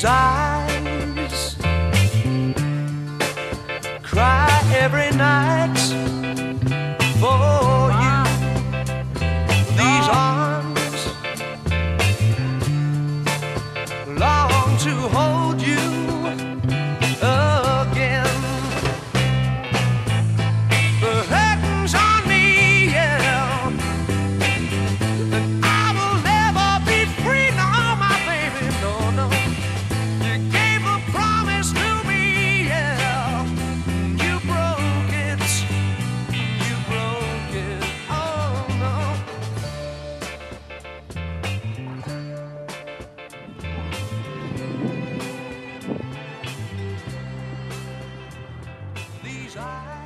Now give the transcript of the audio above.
these eyes. Cry every night. Eyes